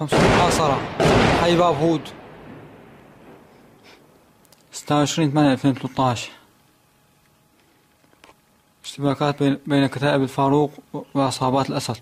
خمسة محاصرة حي باب هود. ستة وعشرين ثمانية ألفين وثلاثة اشتباكات بين كتائب الفاروق وعصابات الأسد.